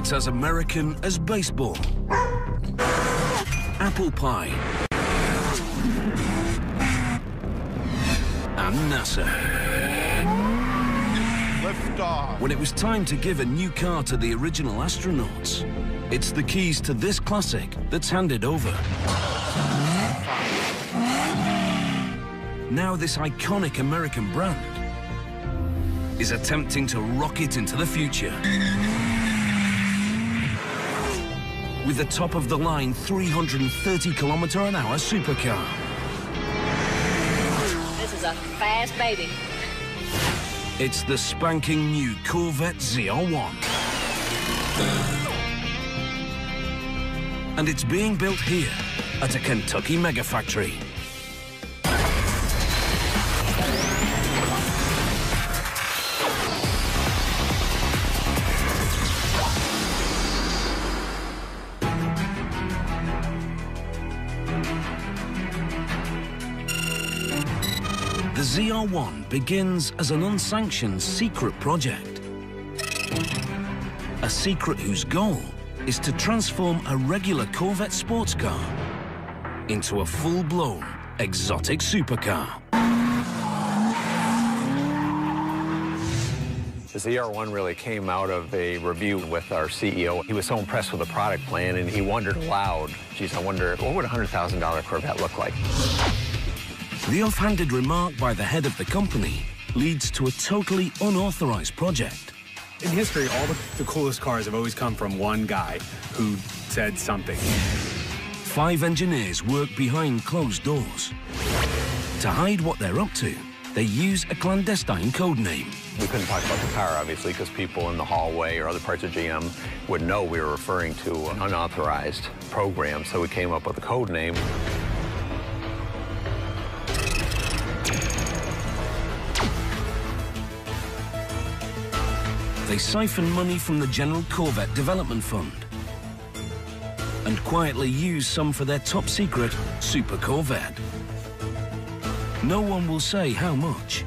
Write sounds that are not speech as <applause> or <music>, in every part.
It's as American as baseball, apple pie, and NASA. Liftoff. When it was time to give a new car to the original astronauts, it's the keys to this classic that's handed over. Now this iconic American brand is attempting to rocket into the future. With the top-of-the-line 330 kilometer an hour supercar. This is a fast baby. It's the spanking new Corvette ZR1. And it's being built here at a Kentucky mega factory. The ZR1 begins as an unsanctioned secret project. A secret whose goal is to transform a regular Corvette sports car into a full-blown exotic supercar. The ZR1 really came out of a review with our CEO. He was so impressed with the product plan, and he wondered aloud, geez, I wonder, what would a $100,000 Corvette look like? The offhanded remark by the head of the company leads to a totally unauthorized project. In history, all the, the coolest cars have always come from one guy who said something. Five engineers work behind closed doors. To hide what they're up to, they use a clandestine code name. We couldn't talk about the car, obviously, because people in the hallway or other parts of GM would know we were referring to an unauthorized program, so we came up with a code name. They siphon money from the General Corvette Development Fund and quietly use some for their top secret Super Corvette. No one will say how much,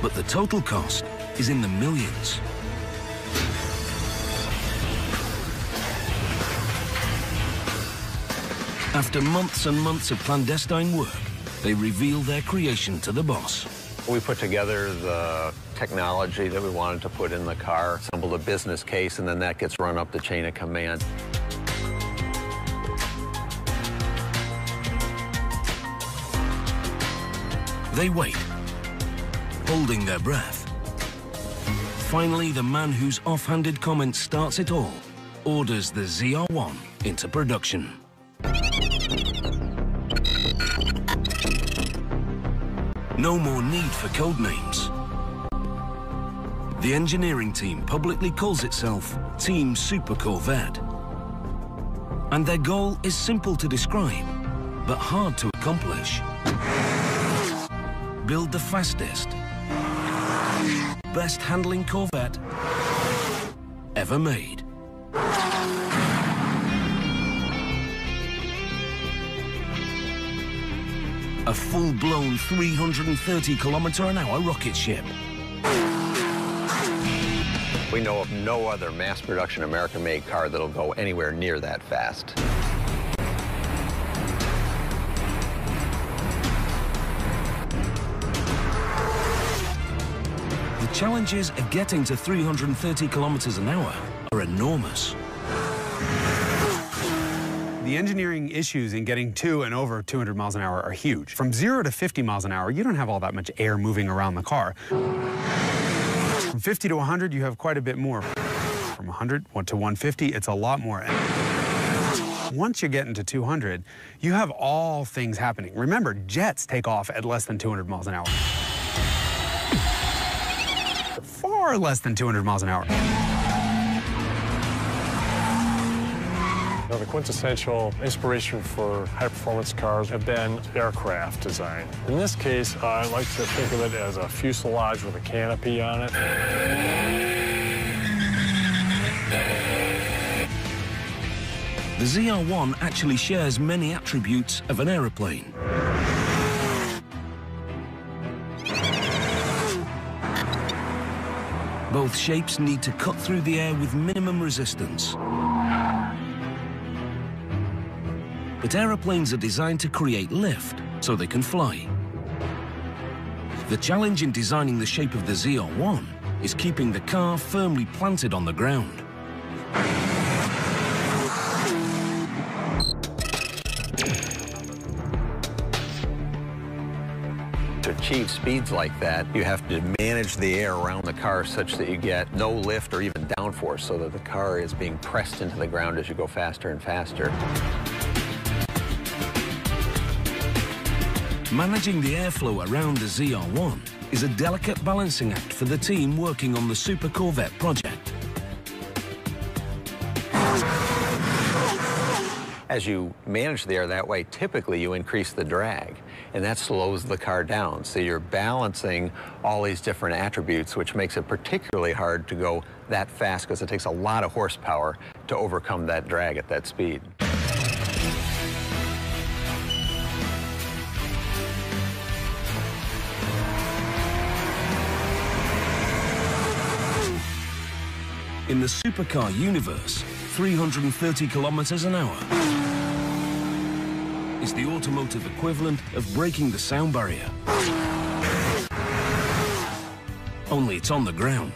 but the total cost is in the millions. After months and months of clandestine work, they reveal their creation to the boss. We put together the technology that we wanted to put in the car, assembled a business case, and then that gets run up the chain of command. They wait, holding their breath. Finally, the man whose offhanded comment starts it all orders the ZR1 into production. No more need for code names. The engineering team publicly calls itself Team Super Corvette. And their goal is simple to describe, but hard to accomplish. Build the fastest, best handling Corvette ever made. A full-blown 330 kilometer an hour rocket ship. We know of no other mass production American-made car that'll go anywhere near that fast. The challenges of getting to 330 kilometers an hour are enormous. The engineering issues in getting to and over 200 miles an hour are huge. From zero to 50 miles an hour, you don't have all that much air moving around the car. From 50 to 100, you have quite a bit more. From 100 to 150, it's a lot more. Once you get into 200, you have all things happening. Remember, jets take off at less than 200 miles an hour. Far less than 200 miles an hour. Now, the quintessential inspiration for high-performance cars have been aircraft design. In this case, I like to think of it as a fuselage with a canopy on it. The ZR1 actually shares many attributes of an aeroplane. Both shapes need to cut through the air with minimum resistance. But aeroplanes are designed to create lift so they can fly. The challenge in designing the shape of the ZR1 is keeping the car firmly planted on the ground. To achieve speeds like that, you have to manage the air around the car such that you get no lift or even downforce so that the car is being pressed into the ground as you go faster and faster. Managing the airflow around the ZR1 is a delicate balancing act for the team working on the Super Corvette project. As you manage the air that way, typically you increase the drag, and that slows the car down. So you're balancing all these different attributes, which makes it particularly hard to go that fast because it takes a lot of horsepower to overcome that drag at that speed. In the supercar universe, 330 kilometers an hour is the automotive equivalent of breaking the sound barrier. Only it's on the ground.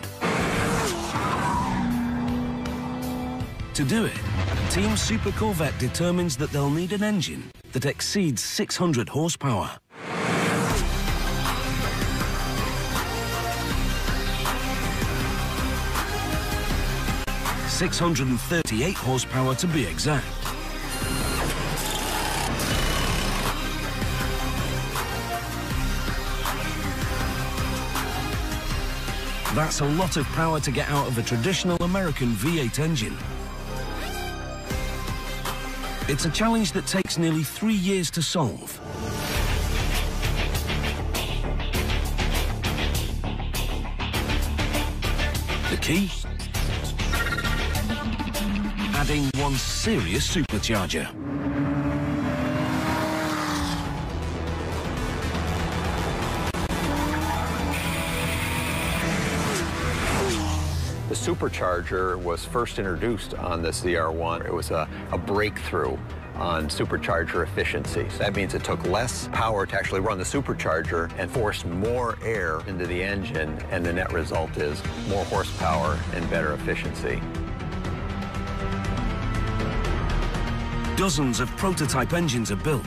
To do it, Team Super Corvette determines that they'll need an engine that exceeds 600 horsepower. Six hundred and thirty-eight horsepower to be exact. That's a lot of power to get out of a traditional American V8 engine. It's a challenge that takes nearly three years to solve. The key? Adding one serious supercharger. The supercharger was first introduced on the ZR1. It was a, a breakthrough on supercharger efficiency. So that means it took less power to actually run the supercharger and forced more air into the engine, and the net result is more horsepower and better efficiency. Dozens of prototype engines are built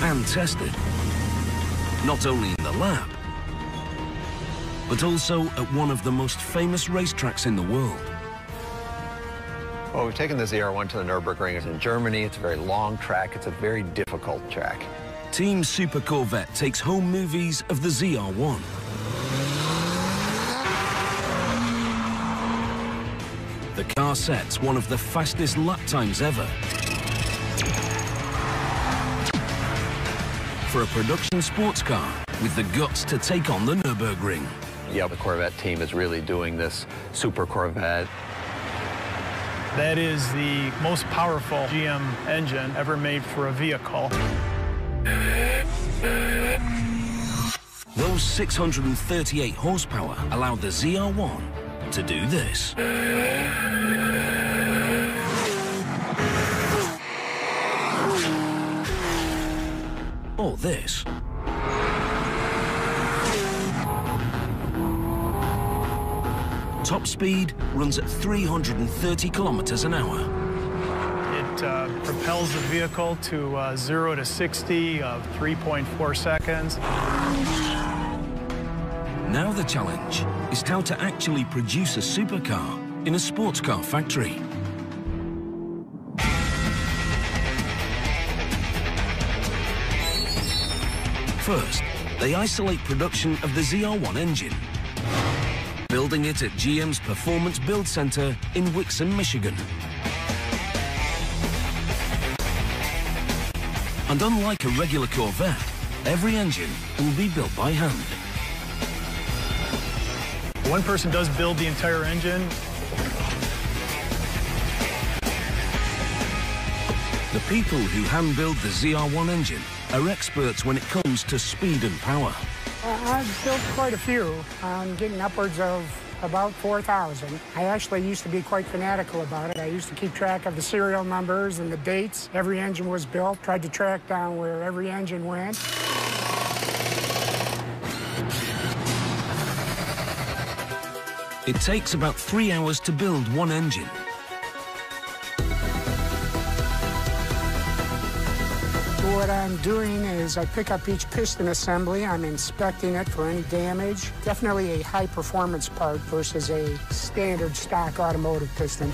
and tested, not only in the lab, but also at one of the most famous racetracks in the world. Well, we've taken the ZR1 to the Nürburgring in Germany. It's a very long track. It's a very difficult track. Team Super Corvette takes home movies of the ZR1. The car sets one of the fastest lap times ever. For a production sports car with the guts to take on the Nürburgring. Yeah, the Corvette team is really doing this Super Corvette. That is the most powerful GM engine ever made for a vehicle. Those 638 horsepower allowed the ZR1 to do this. Or this. Top speed runs at 330 kilometers an hour. It uh, propels the vehicle to uh, 0 to 60 of 3.4 seconds. Now the challenge how to actually produce a supercar in a sports car factory. First, they isolate production of the ZR1 engine, building it at GM's Performance Build Center in Wixom, Michigan. And unlike a regular Corvette, every engine will be built by hand. One person does build the entire engine. The people who hand build the ZR1 engine are experts when it comes to speed and power. I've built quite a few. I'm getting upwards of about 4,000. I actually used to be quite fanatical about it. I used to keep track of the serial numbers and the dates every engine was built, tried to track down where every engine went. It takes about three hours to build one engine. What I'm doing is I pick up each piston assembly, I'm inspecting it for any damage. Definitely a high performance part versus a standard stock automotive piston.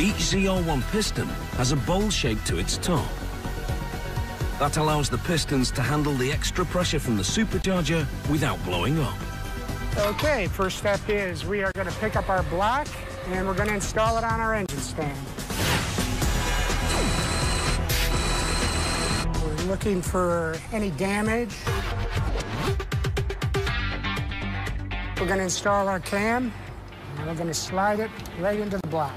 Each ZR1 piston has a bowl shape to its top. That allows the pistons to handle the extra pressure from the supercharger without blowing up. Okay, first step is we are going to pick up our block and we're going to install it on our engine stand. We're looking for any damage. We're going to install our cam and we're going to slide it right into the block.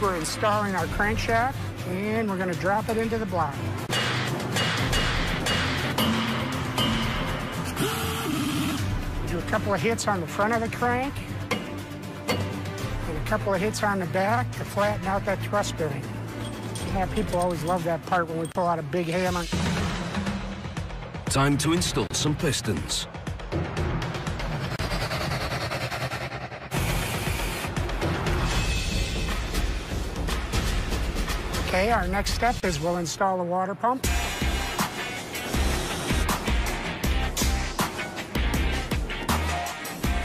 We're installing our crankshaft and we're going to drop it into the block. A couple of hits on the front of the crank and a couple of hits on the back to flatten out that thrust bearing. Yeah, people always love that part when we pull out a big hammer. Time to install some pistons. Okay, our next step is we'll install a water pump.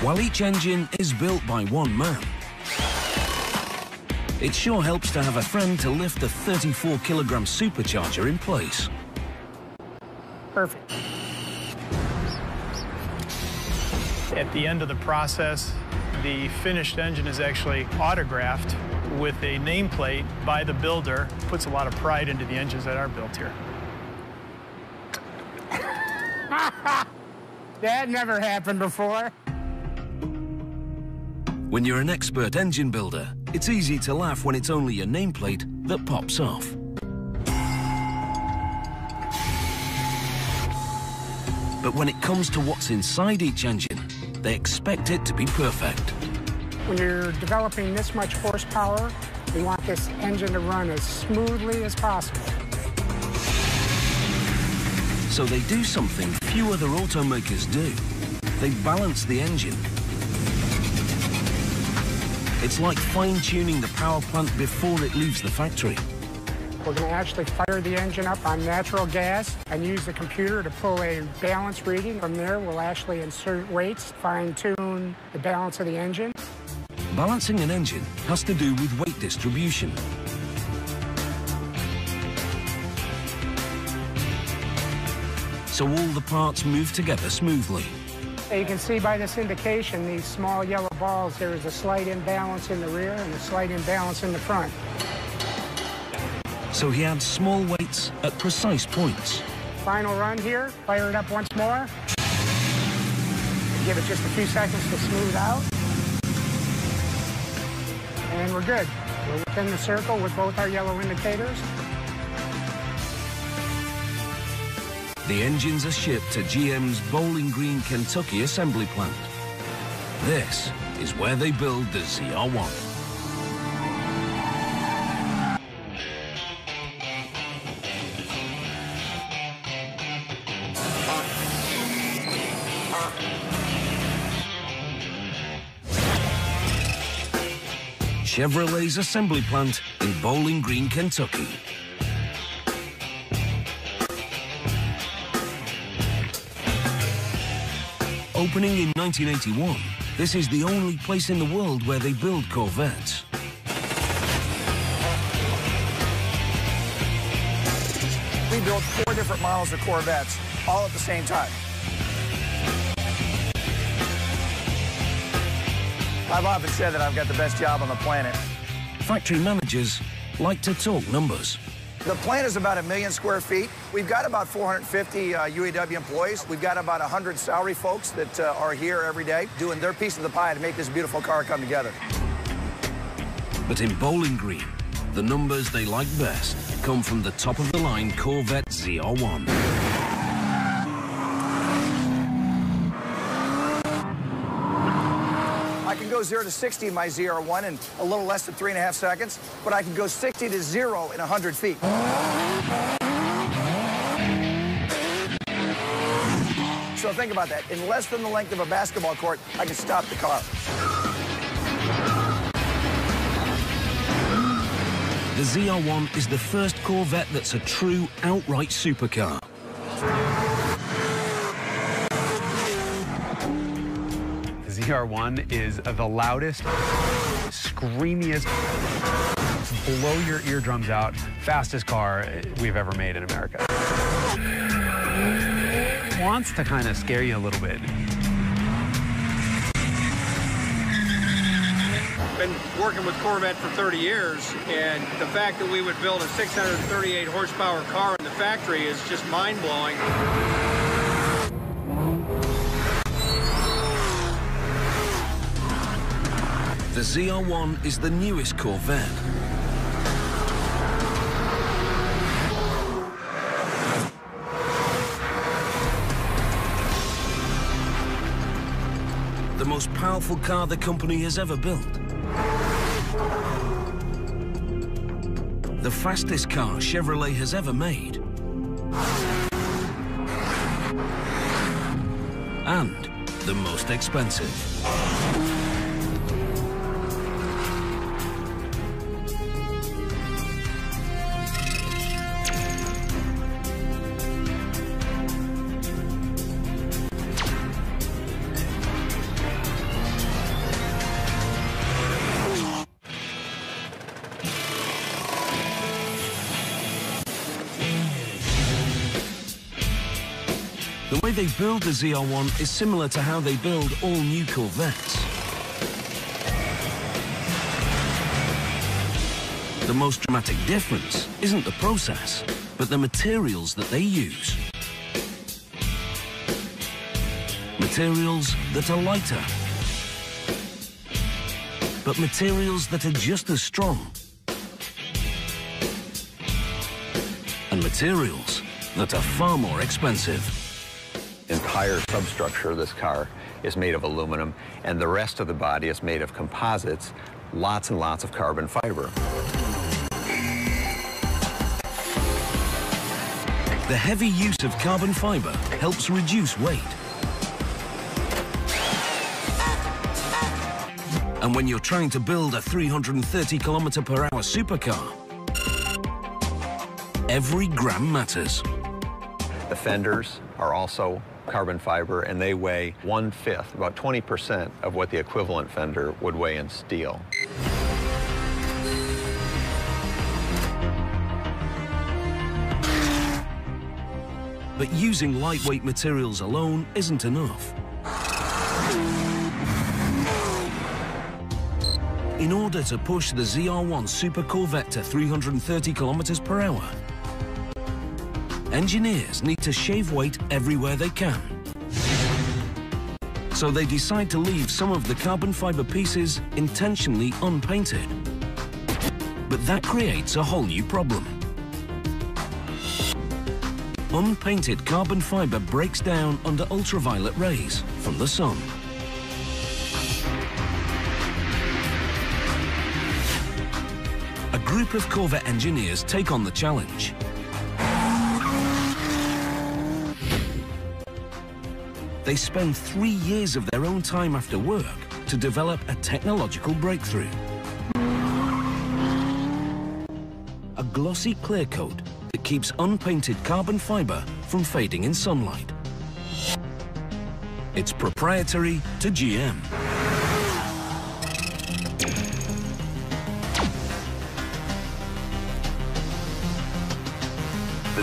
While each engine is built by one man, it sure helps to have a friend to lift the 34 kilogram supercharger in place. Perfect. At the end of the process, the finished engine is actually autographed with a nameplate by the builder. Puts a lot of pride into the engines that are built here. <laughs> That never happened before. When you're an expert engine builder, it's easy to laugh when it's only your nameplate that pops off. But when it comes to what's inside each engine, they expect it to be perfect. When you're developing this much horsepower, we want this engine to run as smoothly as possible. So they do something few other automakers do. They balance the engine. It's like fine-tuning the power plant before it leaves the factory. We're going to actually fire the engine up on natural gas and use the computer to pull a balance reading. From there, we'll actually insert weights, fine-tune the balance of the engine. Balancing an engine has to do with weight distribution. So all the parts move together smoothly. You can see by this indication, these small yellow balls, there is a slight imbalance in the rear and a slight imbalance in the front. So he adds small weights at precise points. Final run here, fire it up once more. Give it just a few seconds to smooth out. And we're good. We're within the circle with both our yellow indicators. The engines are shipped to GM's Bowling Green, Kentucky assembly plant. This is where they build the ZR1. Chevrolet's assembly plant in Bowling Green, Kentucky. Opening in 1981, this is the only place in the world where they build Corvettes. We built four different models of Corvettes, all at the same time. I've often said that I've got the best job on the planet. Factory managers like to talk numbers. The plant is about a million square feet. We've got about 450 uh, UAW employees. We've got about 100 salary folks that uh, are here every day doing their piece of the pie to make this beautiful car come together. But in Bowling Green, the numbers they like best come from the top-of-the-line Corvette ZR1. I can go 0 to 60 in my ZR1 in a little less than three and a half seconds, but I can go 60 to 0 in 100 feet. So think about that. In less than the length of a basketball court, I can stop the car. The ZR1 is the first Corvette that's a true outright supercar. The ZR1 is the loudest, screamiest, blow your eardrums out, fastest car we've ever made in America. Wants to kind of scare you a little bit. been working with Corvette for 30 years, and the fact that we would build a 638 horsepower car in the factory is just mind-blowing. The ZR1 is the newest Corvette. The most powerful car the company has ever built. The fastest car Chevrolet has ever made. And the most expensive. They build the ZR1 is similar to how they build all new Corvettes. The most dramatic difference isn't the process, but the materials that they use. Materials that are lighter, but materials that are just as strong. And materials that are far more expensive entire substructure of this car is made of aluminum, and the rest of the body is made of composites, lots and lots of carbon fiber. The heavy use of carbon fiber helps reduce weight. And when you're trying to build a 330 kilometer per hour supercar, every gram matters. The fenders are also carbon fiber, and they weigh one-fifth, about 20% of what the equivalent fender would weigh in steel. But using lightweight materials alone isn't enough. In order to push the ZR1 Super Corvette to 330 kilometers per hour, engineers need to shave weight everywhere they can. So they decide to leave some of the carbon fiber pieces intentionally unpainted. But that creates a whole new problem. Unpainted carbon fiber breaks down under ultraviolet rays from the sun. A group of Corvette engineers take on the challenge They spend three years of their own time after work to develop a technological breakthrough. A glossy clear coat that keeps unpainted carbon fiber from fading in sunlight. It's proprietary to GM.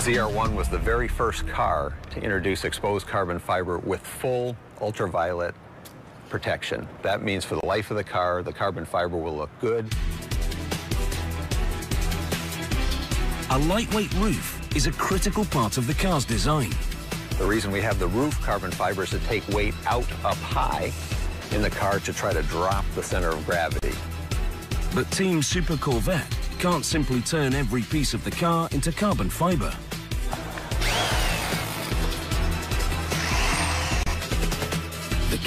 ZR1 was the very first car to introduce exposed carbon fiber with full ultraviolet protection. That means for the life of the car, the carbon fiber will look good. A lightweight roof is a critical part of the car's design. The reason we have the roof carbon fiber is to take weight out up high in the car to try to drop the center of gravity. But Team Super Corvette can't simply turn every piece of the car into carbon fibre.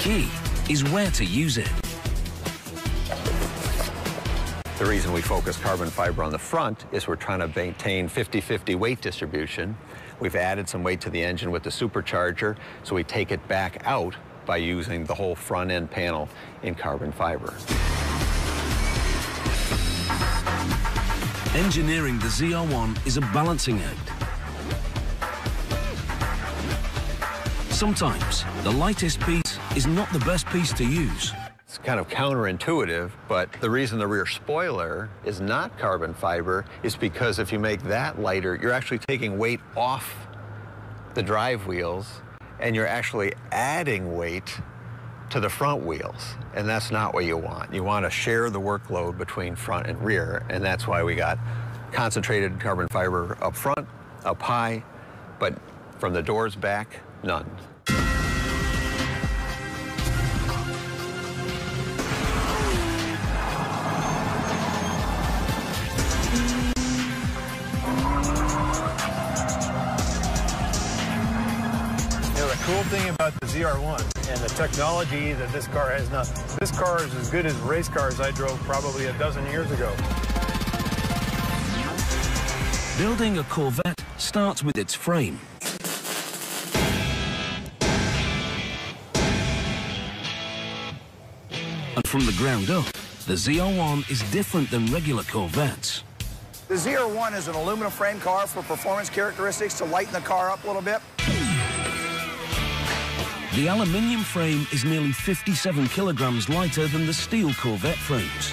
Key is where to use it. The reason we focus carbon fiber on the front is we're trying to maintain 50-50 weight distribution. We've added some weight to the engine with the supercharger, so we take it back out by using the whole front end panel in carbon fiber. Engineering the ZR1 is a balancing act. Sometimes the lightest piece is not the best piece to use. It's kind of counterintuitive, but the reason the rear spoiler is not carbon fiber is because if you make that lighter, you're actually taking weight off the drive wheels and you're actually adding weight to the front wheels. And that's not what you want. You want to share the workload between front and rear, and that's why we got concentrated carbon fiber up front, up high, but from the doors back, none. Cool thing about the ZR1 and the technology that this car has now, this car is as good as race cars I drove probably a dozen years ago. Building a Corvette starts with its frame. And from the ground up, the ZR1 is different than regular Corvettes. The ZR1 is an aluminum frame car for performance characteristics to lighten the car up a little bit. The aluminium frame is nearly 57 kilograms lighter than the steel Corvette frames.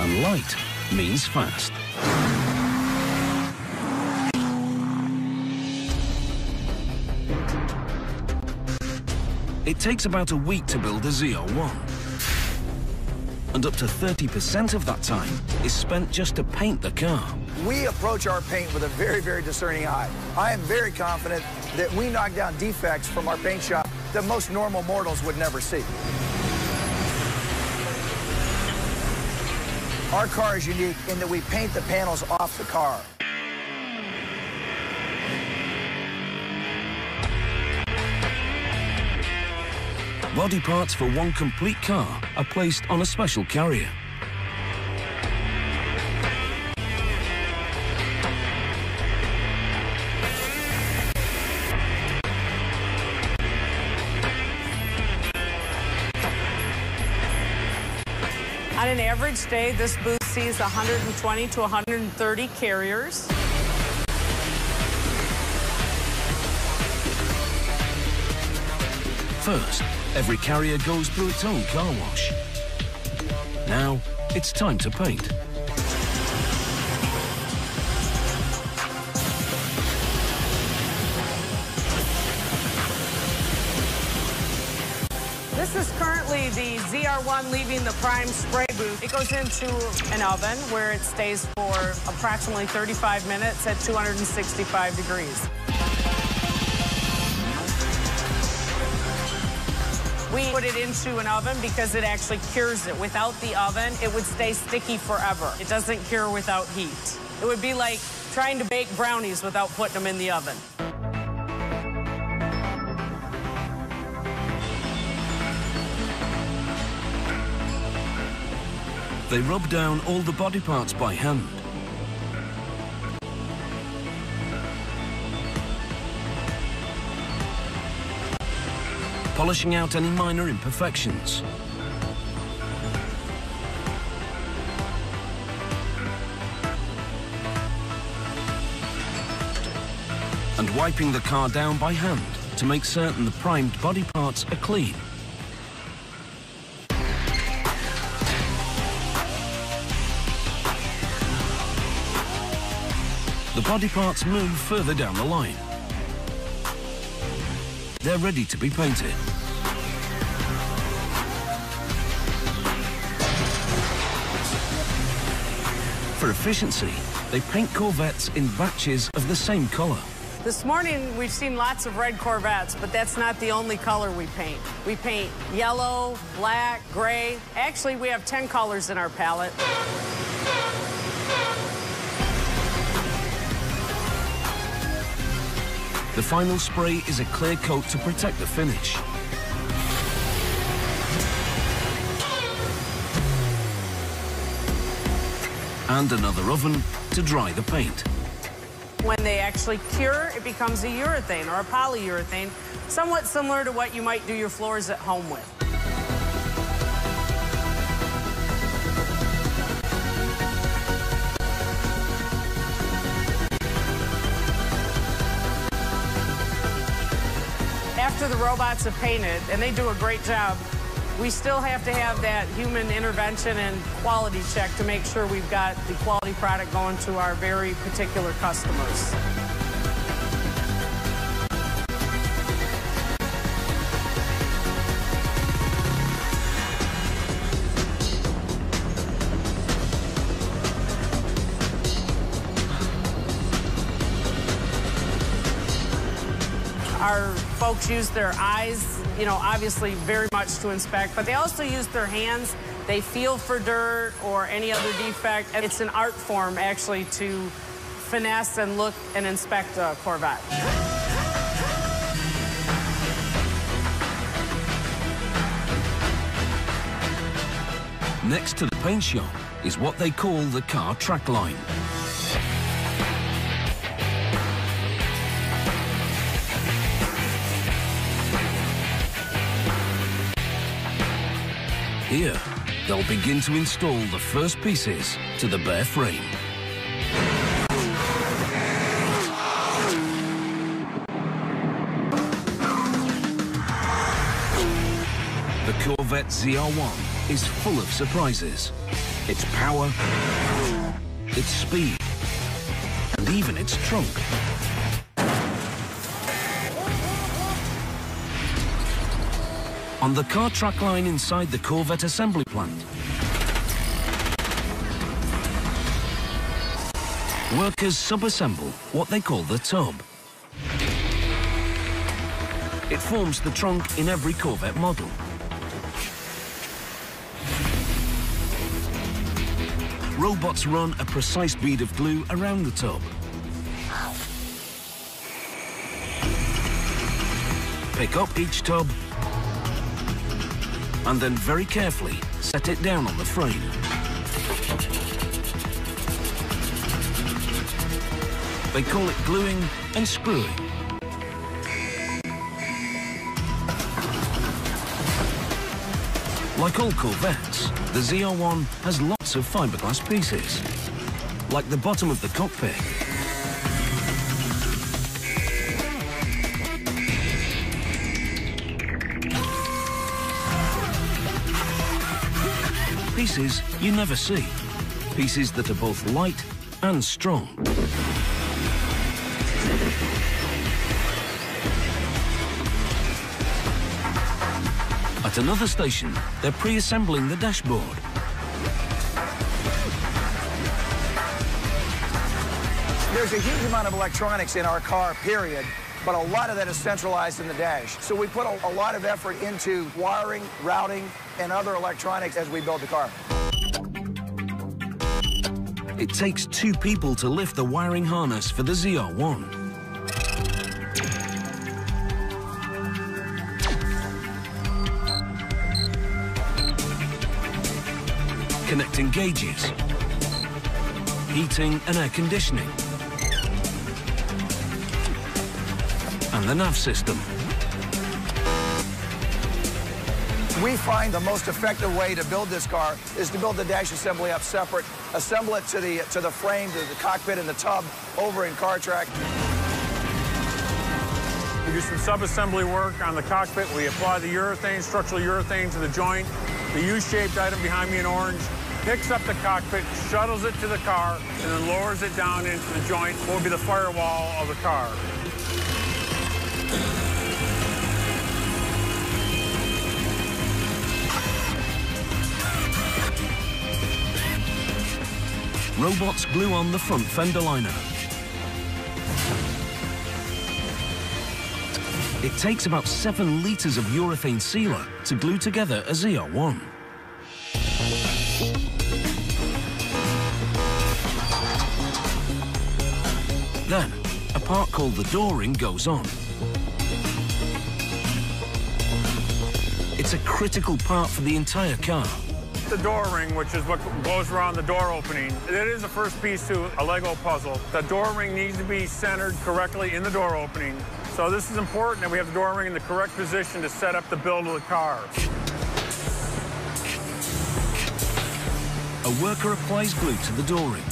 And light means fast. It takes about a week to build a ZR1 and up to 30% of that time is spent just to paint the car. We approach our paint with a very, very discerning eye. I am very confident that we knock down defects from our paint shop that most normal mortals would never see. Our car is unique in that we paint the panels off the car. Body parts for one complete car are placed on a special carrier. On an average day, this booth sees 120 to 130 carriers. First, every carrier goes through its own car wash. Now, it's time to paint. This is currently the ZR1 leaving the prime spray booth. It goes into an oven where it stays for approximately 35 minutes at 265 degrees. We put it into an oven because it actually cures it. Without the oven, it would stay sticky forever. It doesn't cure without heat. It would be like trying to bake brownies without putting them in the oven. They rub down all the body parts by hand. Polishing out any minor imperfections. And wiping the car down by hand to make certain the primed body parts are clean. The body parts move further down the line. They're ready to be painted. For efficiency, they paint Corvettes in batches of the same colour. This morning, we've seen lots of red Corvettes, but that's not the only color we paint. We paint yellow, black, gray. Actually, we have 10 colors in our palette. The final spray is a clear coat to protect the finish. And another oven to dry the paint. When they actually cure, it becomes a urethane or a polyurethane, somewhat similar to what you might do your floors at home with. After the robots have painted, and they do a great job, we still have to have that human intervention and quality check to make sure we've got the quality product going to our very particular customers. Our folks use their eyes, you know, obviously very much to inspect, but they also use their hands. They feel for dirt or any other defect. It's an art form, actually, to finesse and look and inspect a Corvette. Next to the paint shop is what they call the car track line. Here, they'll begin to install the first pieces to the bare frame. The Corvette ZR1 is full of surprises. Its power, its speed, and even its trunk. On the car track line inside the Corvette assembly plant, workers sub-assemble what they call the tub. It forms the trunk in every Corvette model. Robots run a precise bead of glue around the tub. Pick up each tub and then very carefully set it down on the frame. They call it gluing and screwing. Like all Corvettes, the ZR1 has lots of fiberglass pieces, like the bottom of the cockpit. Pieces you never see. Pieces that are both light and strong. At another station, they're pre-assembling the dashboard. There's a huge amount of electronics in our car, period, but a lot of that is centralized in the dash. So we put a, a lot of effort into wiring, routing, and other electronics as we build the car. It takes two people to lift the wiring harness for the ZR1. Connecting gauges, heating and air conditioning, and the nav system. We find the most effective way to build this car is to build the dash assembly up separate, assemble it to the to the frame, to the cockpit and the tub over in CarTrack. We do some sub-assembly work on the cockpit. We apply the urethane, structural urethane to the joint. The U-shaped item behind me in orange picks up the cockpit, shuttles it to the car, and then lowers it down into the joint, what would be the firewall of the car. Robots glue on the front fender liner. It takes about seven litres of urethane sealer to glue together a ZR1. Then, a part called the door ring goes on. It's a critical part for the entire car. The door ring, which is what goes around the door opening, it is the first piece to a Lego puzzle. The door ring needs to be centered correctly in the door opening. So this is important that we have the door ring in the correct position to set up the build of the car. A worker applies glue to the door ring.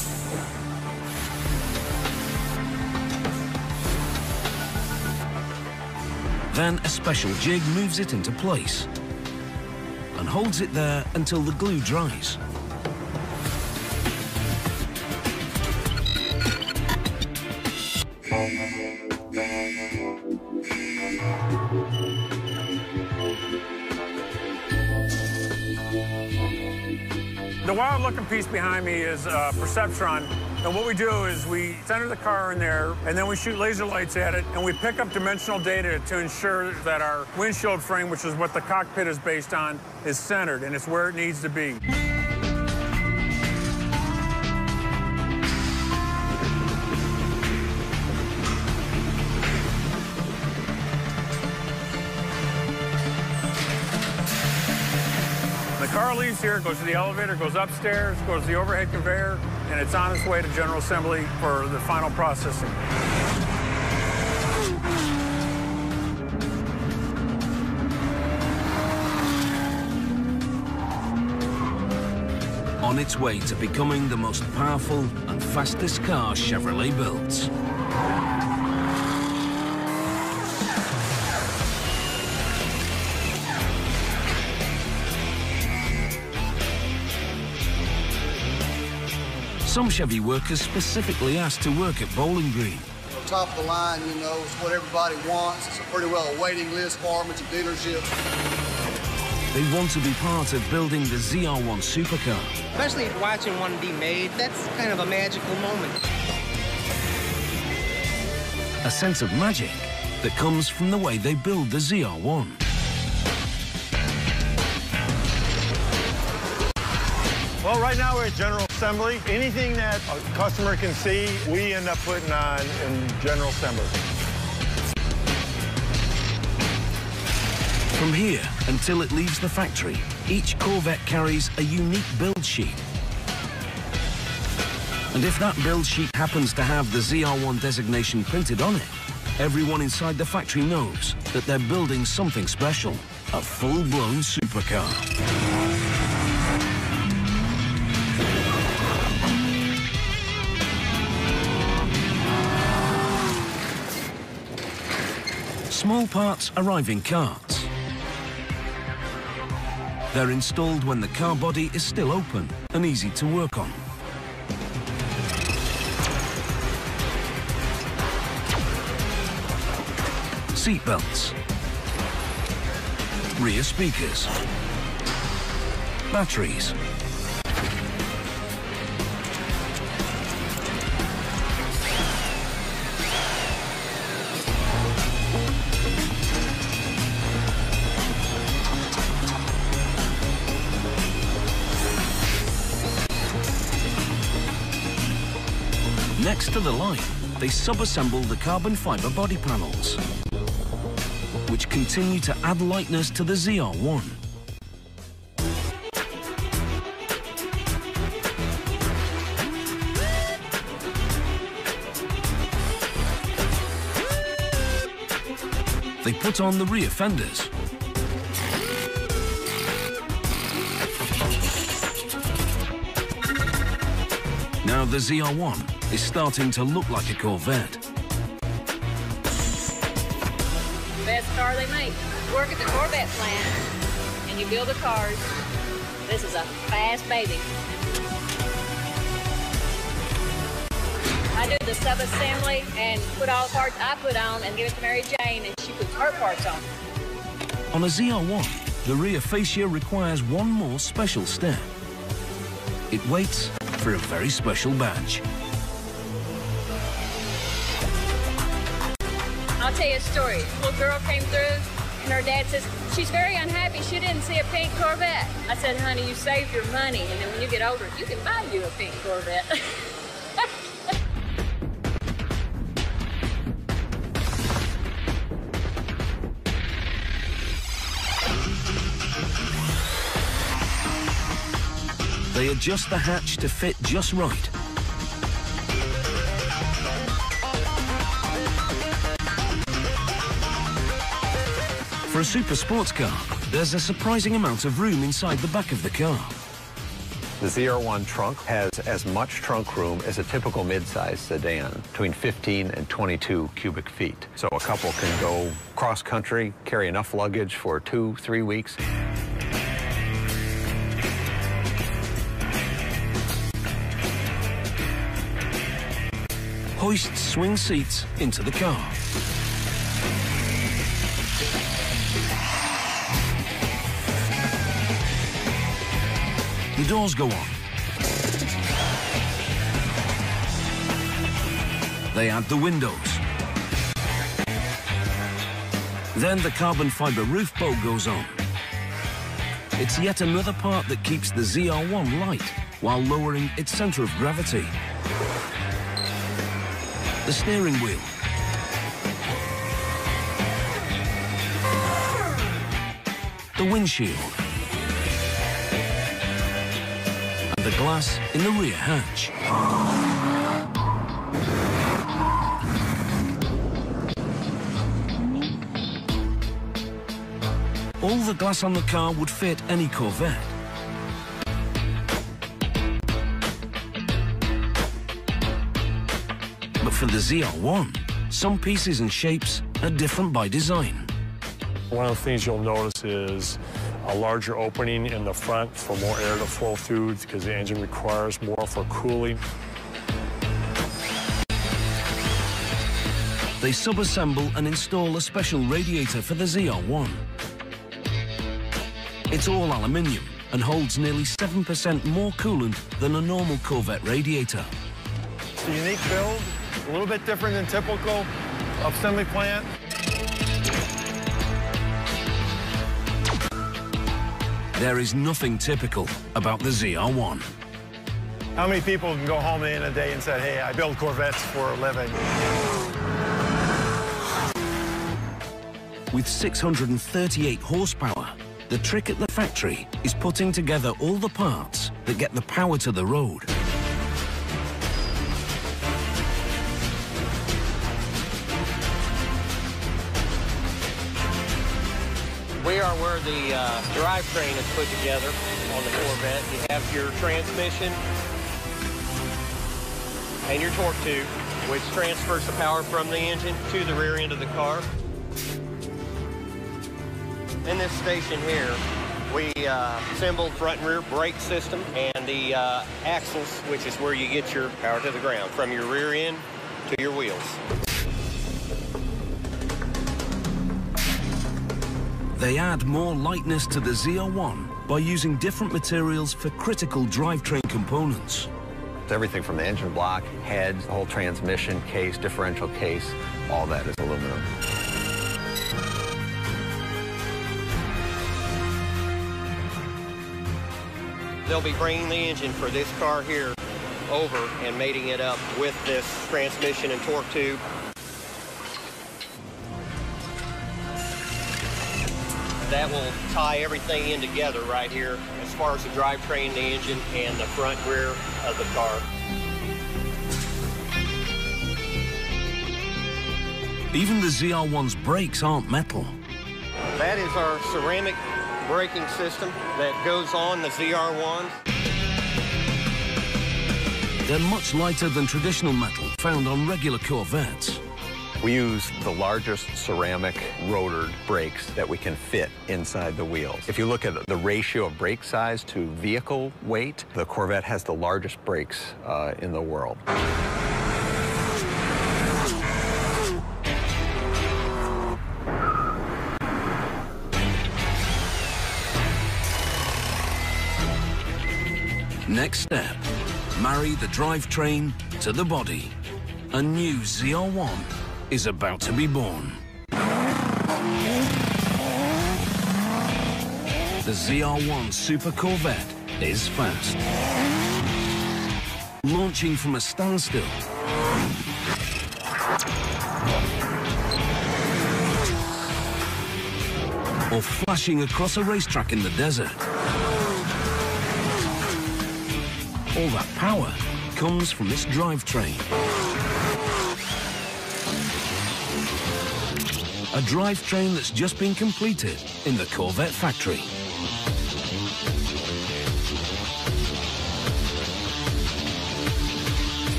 Then a special jig moves it into place holds it there until the glue dries. The wild looking piece behind me is uh, Perceptron. And what we do is we center the car in there, and then we shoot laser lights at it, and we pick up dimensional data to ensure that our windshield frame, which is what the cockpit is based on, is centered, and it's where it needs to be. Leaves here, goes to the elevator, goes upstairs, goes to the overhead conveyor, and it's on its way to General Assembly for the final processing. On its way to becoming the most powerful and fastest car Chevrolet builds. Some Chevy workers specifically asked to work at Bowling Green. Top of the line, you know, it's what everybody wants. It's a pretty well a waiting list for them. It's a dealership. They want to be part of building the ZR1 supercar. Especially watching one be made, that's kind of a magical moment. A sense of magic that comes from the way they build the ZR1. Well, right now we're at General Assembly. Anything that a customer can see, we end up putting on in General Assembly. From here until it leaves the factory, each Corvette carries a unique build sheet. And if that build sheet happens to have the ZR1 designation printed on it, everyone inside the factory knows that they're building something special, a full-blown supercar. Small parts arrive in carts. They're installed when the car body is still open and easy to work on. Seat belts. Rear speakers. Batteries. Next to the line, they sub-assemble the carbon fiber body panels, which continue to add lightness to the ZR1. They put on the rear fenders. Now the ZR1 is starting to look like a Corvette. Best car they make. Work at the Corvette plant, and you build the cars. This is a fast baby. I do the sub-assembly and put all the parts I put on and give it to Mary Jane, and she puts her parts on. On a ZR1, the rear fascia requires one more special step. It waits for a very special badge. You a story. A little girl came through, and her dad says, she's very unhappy. She didn't see a pink Corvette. I said, honey, you saved your money, and then when you get older, you can buy you a pink Corvette. They adjust the hatch to fit just right. For a super sports car, there's a surprising amount of room inside the back of the car. The ZR1 trunk has as much trunk room as a typical midsize sedan, between 15 and 22 cubic feet. So a couple can go cross country, carry enough luggage for two, three weeks. Hoist swing seats into the car. The doors go on. They add the windows. Then the carbon fibre roof bolt goes on. It's yet another part that keeps the ZR1 light while lowering its centre of gravity. The steering wheel. The windshield. The glass in the rear hatch. All the glass on the car would fit any Corvette. But for the ZR1, some pieces and shapes are different by design. One of the things you'll notice is a larger opening in the front for more air to flow through because the engine requires more for cooling. They sub-assemble and install a special radiator for the ZR1. It's all aluminium and holds nearly 7% more coolant than a normal Corvette radiator. It's a unique build, a little bit different than typical assembly plant. There is nothing typical about the ZR1. How many people can go home at the end of the day and say, hey, I build Corvettes for a living? With 638 horsepower, the trick at the factory is putting together all the parts that get the power to the road. Are where the uh, drivetrain is put together on the Corvette. You have your transmission and your torque tube, which transfers the power from the engine to the rear end of the car. In this station here, we uh, assembled front and rear brake system and the uh, axles, which is where you get your power to the ground, from your rear end to your wheels. They add more lightness to the ZR1 by using different materials for critical drivetrain components. Everything from the engine block, heads, the whole transmission case, differential case, all that is aluminum. They'll be bringing the engine for this car here over and mating it up with this transmission and torque tube. That will tie everything in together right here as far as the drivetrain, the engine, and the front rear of the car. Even the ZR1's brakes aren't metal. That is our ceramic braking system that goes on the ZR1. They're much lighter than traditional metal found on regular Corvettes. We use the largest ceramic rotored brakes that we can fit inside the wheels. If you look at the ratio of brake size to vehicle weight, the Corvette has the largest brakes uh, in the world. Next step, marry the drivetrain to the body. A new ZR1 is about to be born. The ZR1 Super Corvette is fast. Launching from a standstill, or flashing across a racetrack in the desert. All that power comes from this drivetrain. A drivetrain that's just been completed in the Corvette factory.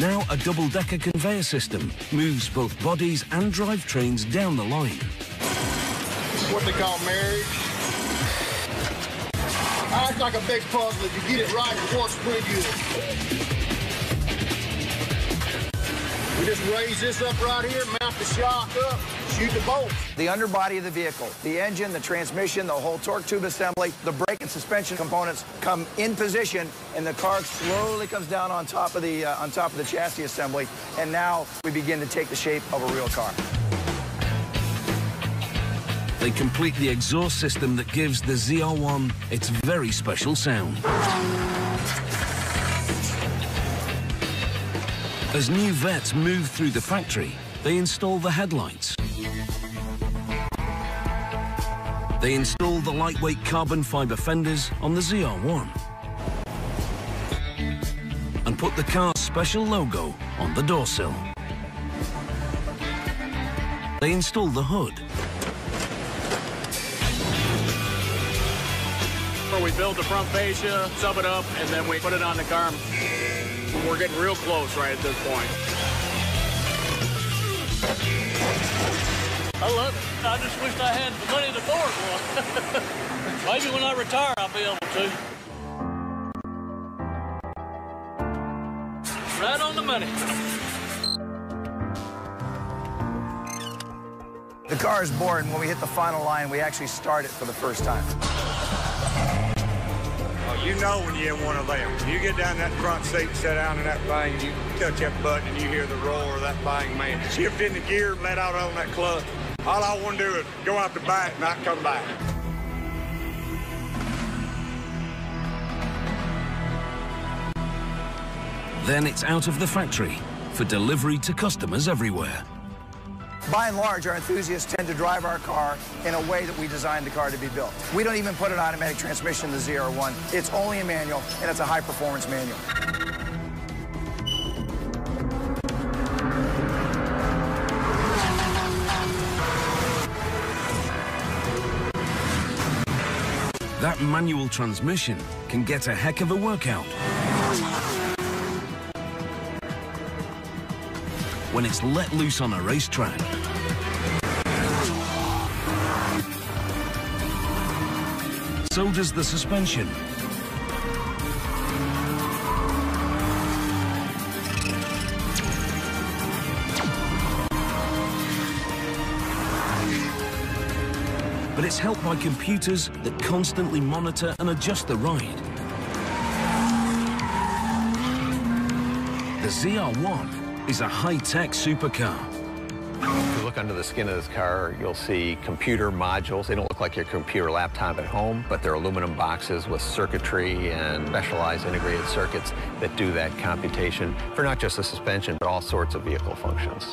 Now a double-decker conveyor system moves both bodies and drivetrains down the line. What they call marriage. It's like a big puzzle. If you get it right, it works pretty good. We just raise this up right here, mount the shock up, shoot the bolt. The underbody of the vehicle, the engine, the transmission, the whole torque tube assembly, the brake and suspension components come in position, and the car slowly comes down on top of the uh, on top of the chassis assembly, and now we begin to take the shape of a real car. They complete the exhaust system that gives the ZR1 its very special sound. As new Vettes move through the factory, they install the headlights. They install the lightweight carbon fiber fenders on the ZR1 and put the car's special logo on the door sill. They install the hood We build the front fascia, sub it up, and then we put it on the car. We're getting real close right at this point. I love it. I just wished I had the money to afford one. <laughs> Maybe when I retire, I'll be able to. Right on the money. The car is born. When we hit the final line, we actually start it for the first time. You know when you're in one of them. You get down that front seat, sit down in that thing, and you touch that button, and you hear the roar of that thing, man. Shift in the gear, let out on that clutch. All I want to do is go out the back, and not come back. Then it's out of the factory for delivery to customers everywhere. By and large, our enthusiasts tend to drive our car in a way that we designed the car to be built. We don't even put an automatic transmission in the ZR1. It's only a manual, and it's a high-performance manual. That manual transmission can get a heck of a workout. When it's let loose on a racetrack. So does the suspension. But it's helped by computers that constantly monitor and adjust the ride. The ZR1 is a high-tech supercar. If you look under the skin of this car, you'll see computer modules. They don't look like your computer laptop at home, but they're aluminum boxes with circuitry and specialized integrated circuits that do that computation for not just the suspension, but all sorts of vehicle functions.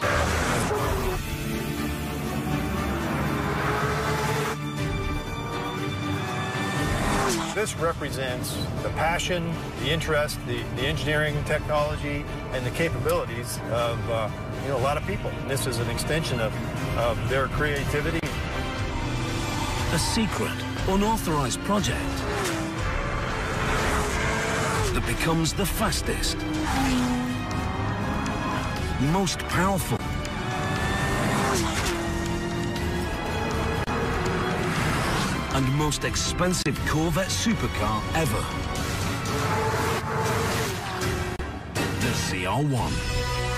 This represents the passion, the interest, the, the engineering technology, and the capabilities of uh, you know a lot of people. And this is an extension of, of their creativity. A secret, unauthorized project that becomes the fastest, most powerful, and most expensive Corvette supercar ever. The ZR1.